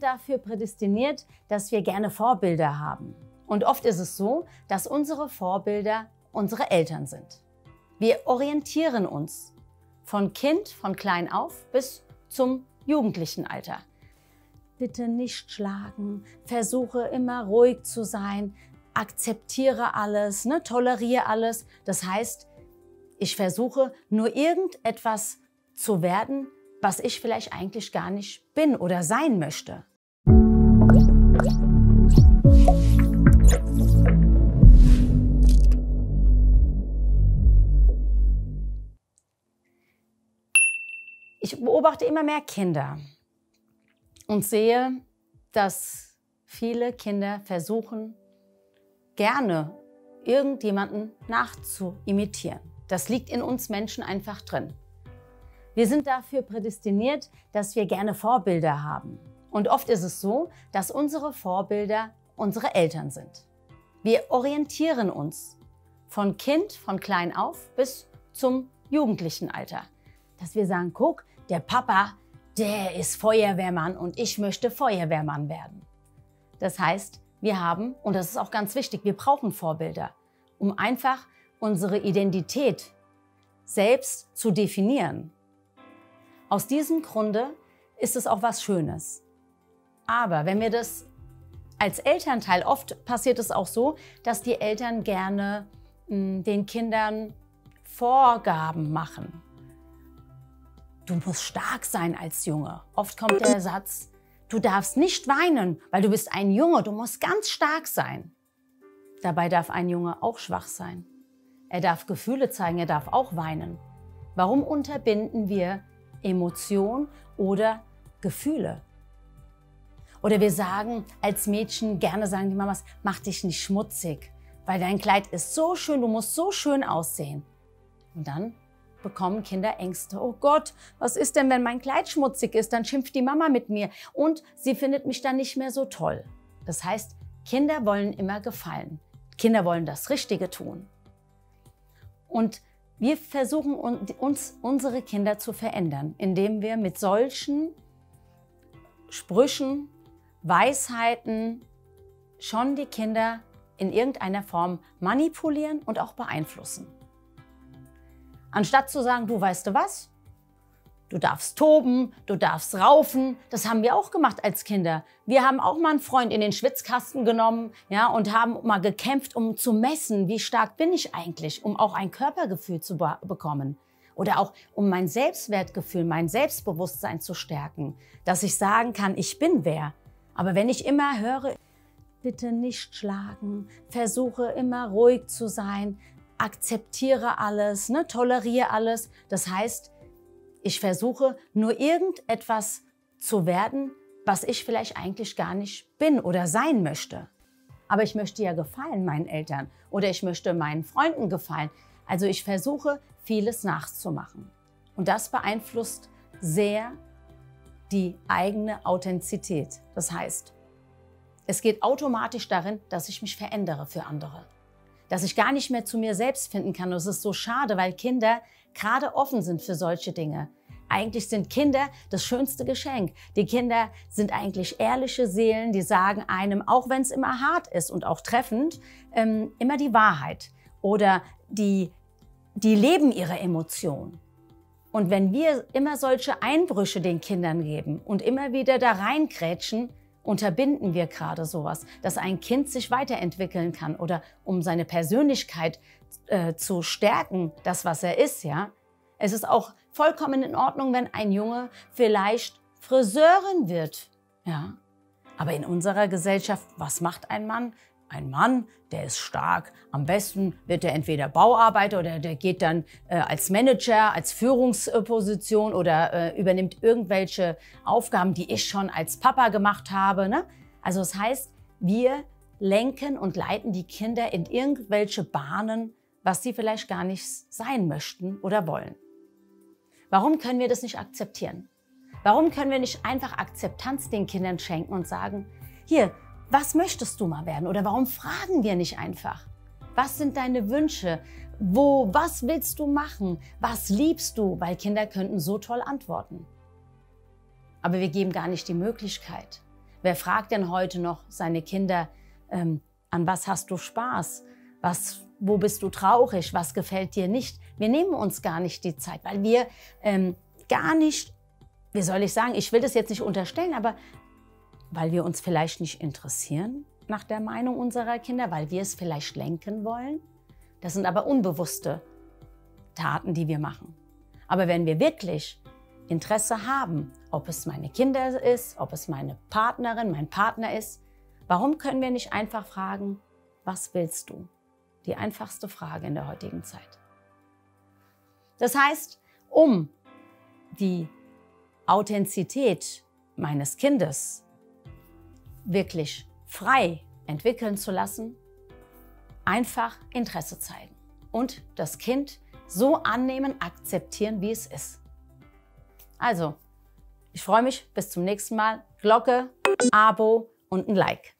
dafür prädestiniert, dass wir gerne Vorbilder haben. Und oft ist es so, dass unsere Vorbilder unsere Eltern sind. Wir orientieren uns von Kind, von klein auf bis zum jugendlichen Alter. Bitte nicht schlagen, versuche immer ruhig zu sein, akzeptiere alles, ne, toleriere alles. Das heißt, ich versuche nur irgendetwas zu werden, was ich vielleicht eigentlich gar nicht bin oder sein möchte. Ich beobachte immer mehr Kinder und sehe, dass viele Kinder versuchen, gerne irgendjemanden nachzuimitieren. Das liegt in uns Menschen einfach drin. Wir sind dafür prädestiniert, dass wir gerne Vorbilder haben. Und oft ist es so, dass unsere Vorbilder unsere Eltern sind. Wir orientieren uns von Kind, von klein auf bis zum jugendlichen Alter. Dass wir sagen, guck, der Papa, der ist Feuerwehrmann und ich möchte Feuerwehrmann werden. Das heißt, wir haben, und das ist auch ganz wichtig, wir brauchen Vorbilder, um einfach unsere Identität selbst zu definieren. Aus diesem Grunde ist es auch was Schönes. Aber wenn wir das als Elternteil, oft passiert es auch so, dass die Eltern gerne mh, hm, den Kindern Vorgaben machen. Du musst stark sein als Junge. Oft kommt der Satz, du darfst nicht weinen, weil du bist ein Junge, du musst ganz stark sein. Dabei darf ein Junge auch schwach sein. Er darf Gefühle zeigen, er darf auch weinen. Warum unterbinden wir Emotion oder Gefühle. Oder wir sagen als Mädchen, gerne sagen die Mamas, mach dich nicht schmutzig, weil dein Kleid ist so schön, du musst so schön aussehen. Und dann bekommen Kinder Ängste. Oh Gott, was ist denn, wenn mein Kleid schmutzig ist? Dann schimpft die Mama mit mir und sie findet mich dann nicht mehr so toll. Das heißt, Kinder wollen immer gefallen. Kinder wollen das Richtige tun. Und wir versuchen uns unsere Kinder zu verändern, indem wir mit solchen Sprüchen, Weisheiten schon die Kinder in irgendeiner Form manipulieren und auch beeinflussen. Anstatt zu sagen, du weißt du was, Du darfst toben, du darfst raufen. Das haben wir auch gemacht als Kinder. Wir haben auch mal einen Freund in den Schwitzkasten genommen, ja, und haben mal gekämpft, um zu messen, wie stark bin ich eigentlich, um auch ein Körpergefühl zu be bekommen. Oder auch um mein Selbstwertgefühl, mein Selbstbewusstsein zu stärken, dass ich sagen kann, ich bin wer. Aber wenn ich immer höre, bitte nicht schlagen, versuche immer ruhig zu sein, akzeptiere alles, ne, toleriere alles. Das heißt, ich versuche nur irgendetwas zu werden, was ich vielleicht eigentlich gar nicht bin oder sein möchte. Aber ich möchte ja gefallen meinen Eltern oder ich möchte meinen Freunden gefallen. Also ich versuche vieles nachzumachen. Und das beeinflusst sehr die eigene Authentizität. Das heißt, es geht automatisch darin, dass ich mich verändere für andere. Dass ich gar nicht mehr zu mir selbst finden kann. Und es ist so schade, weil Kinder gerade offen sind für solche Dinge. Eigentlich sind Kinder das schönste Geschenk. Die Kinder sind eigentlich ehrliche Seelen, die sagen einem, auch wenn es immer hart ist und auch treffend, ähm, immer die Wahrheit. Oder die, die leben ihre Emotionen. Und wenn wir immer solche Einbrüche den Kindern geben und immer wieder da reinkrätschen, unterbinden wir gerade sowas, dass ein Kind sich weiterentwickeln kann oder um seine Persönlichkeit äh, zu stärken, das was er ist, ja. Es ist auch vollkommen in Ordnung, wenn ein Junge vielleicht Friseurin wird, ja. Aber in unserer Gesellschaft, was macht ein Mann? Ein Mann, der ist stark. Am besten wird er entweder Bauarbeiter oder der geht dann äh, als Manager, als Führungsposition oder äh, übernimmt irgendwelche Aufgaben, die ich schon als Papa gemacht habe. Ne? Also das heißt, wir lenken und leiten die Kinder in irgendwelche Bahnen, was sie vielleicht gar nicht sein möchten oder wollen. Warum können wir das nicht akzeptieren? Warum können wir nicht einfach Akzeptanz den Kindern schenken und sagen, hier, was möchtest du mal werden? Oder warum fragen wir nicht einfach? Was sind deine Wünsche? Wo, was willst du machen? Was liebst du? Weil Kinder könnten so toll antworten. Aber wir geben gar nicht die Möglichkeit. Wer fragt denn heute noch seine Kinder, ähm, an was hast du Spaß? Was, wo bist du traurig? Was gefällt dir nicht? Wir nehmen uns gar nicht die Zeit, weil wir ähm, gar nicht, wie soll ich sagen, ich will das jetzt nicht unterstellen, aber weil wir uns vielleicht nicht interessieren nach der Meinung unserer Kinder, weil wir es vielleicht lenken wollen. Das sind aber unbewusste Taten, die wir machen. Aber wenn wir wirklich Interesse haben, ob es meine Kinder ist, ob es meine Partnerin, mein Partner ist, warum können wir nicht einfach fragen, was willst du? Die einfachste Frage in der heutigen Zeit. Das heißt, um die Authentizität meines Kindes wirklich frei entwickeln zu lassen, einfach Interesse zeigen und das Kind so annehmen, akzeptieren, wie es ist. Also, ich freue mich bis zum nächsten Mal. Glocke, Abo und ein Like.